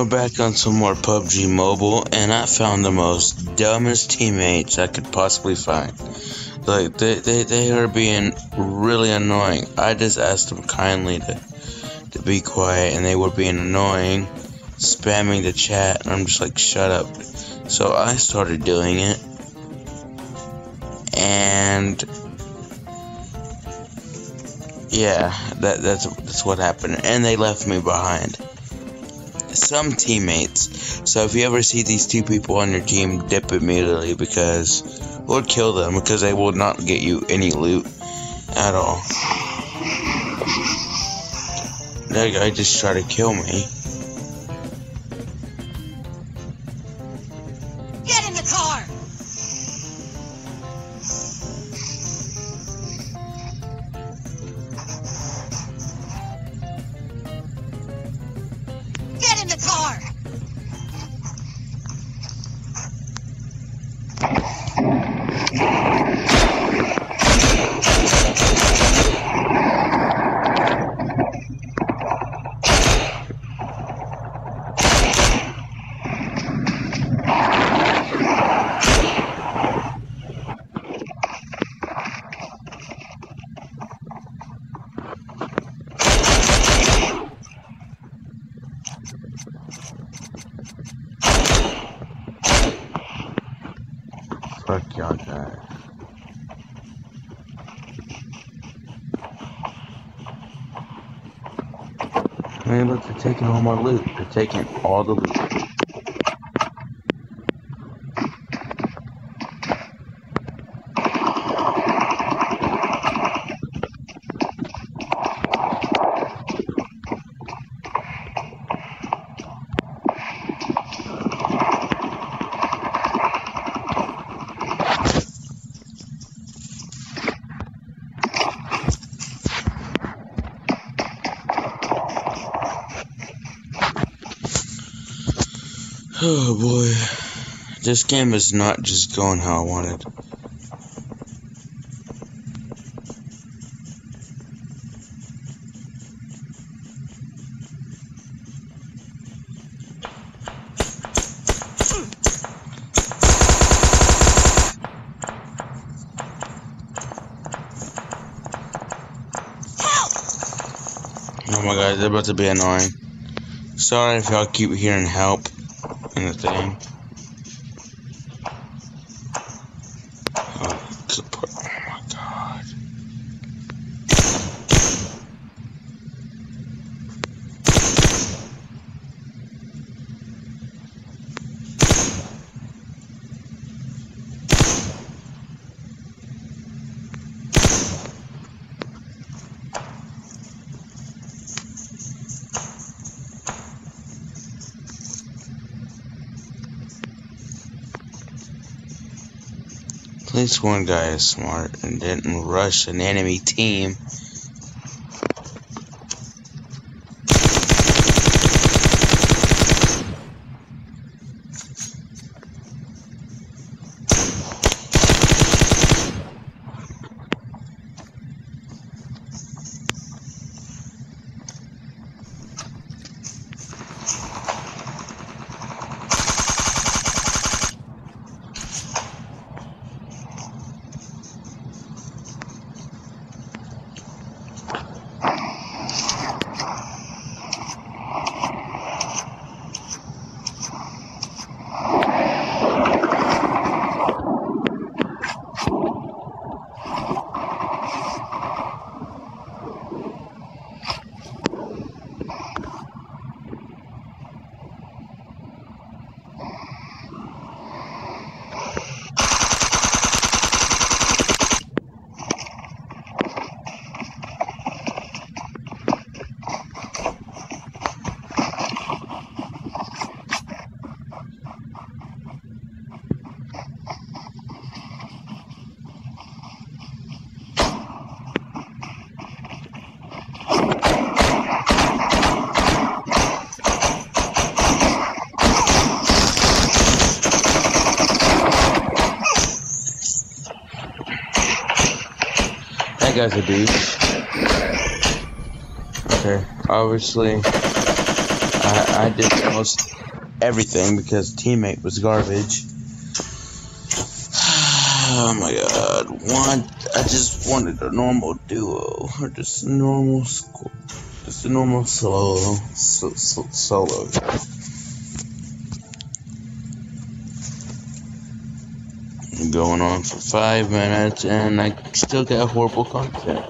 We're back on some more PUBG Mobile, and I found the most dumbest teammates I could possibly find. Like, they, they, they are being really annoying. I just asked them kindly to, to be quiet, and they were being annoying, spamming the chat, and I'm just like, shut up. So I started doing it, and yeah, that, that's, that's what happened. And they left me behind some teammates. So if you ever see these two people on your team, dip immediately because or kill them because they will not get you any loot at all. That guy just tried to kill me. Man, look, they're taking all my loot. They're taking all the loot. Oh boy. This game is not just going how I wanted. Oh my god, they're about to be annoying. Sorry if y'all keep hearing help in the thing. Least one guy is smart and didn't rush an enemy team. That guy's a douche. Okay, obviously, I I did the most everything because teammate was garbage. Oh my god, want I just wanted a normal duo or just a normal just a normal solo so, so, solo. Going on for five minutes and I still get horrible content.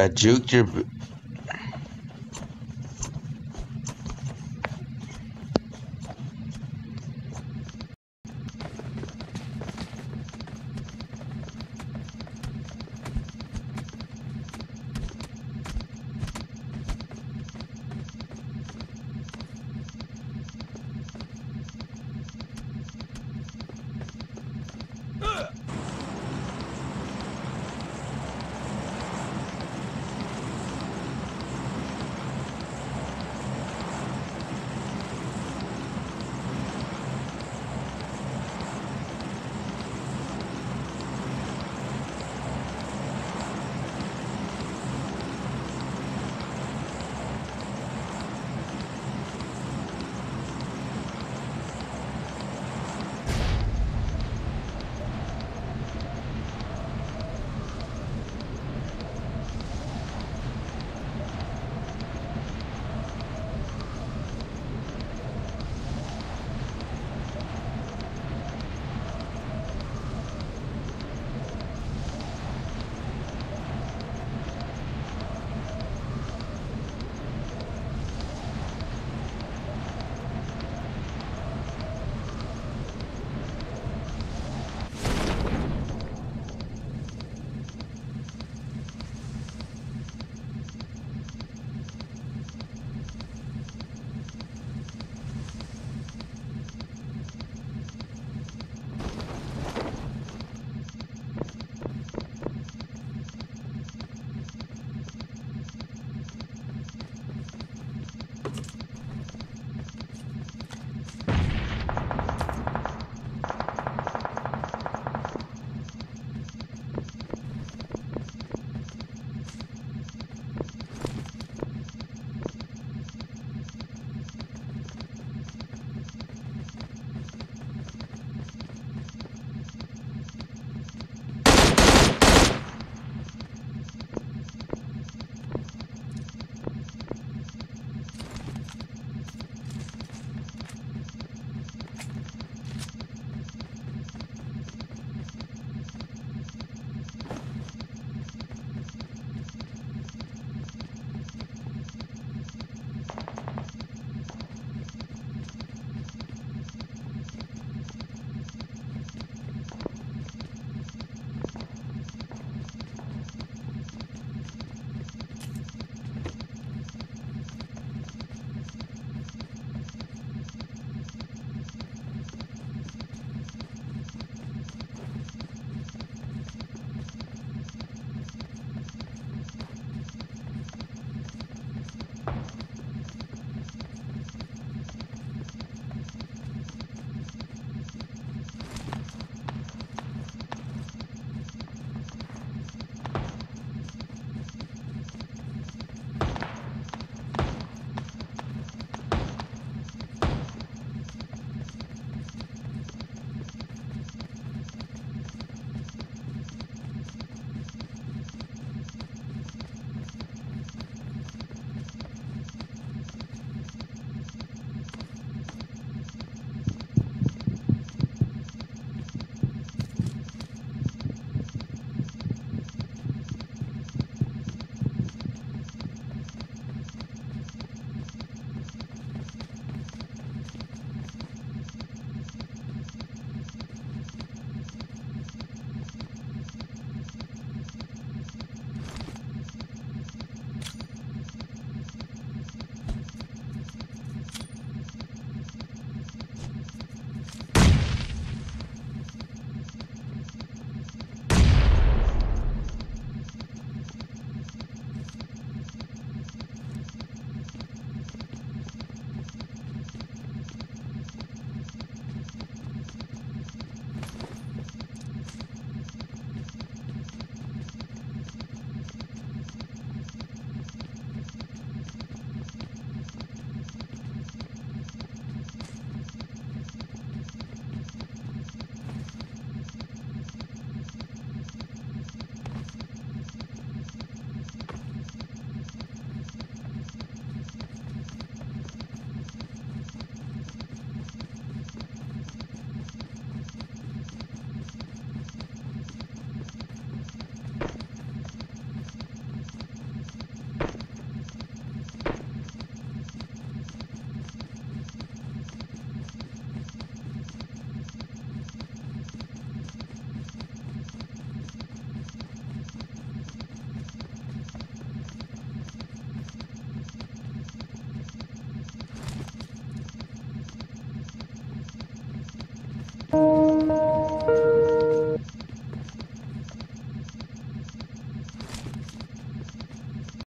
I juked your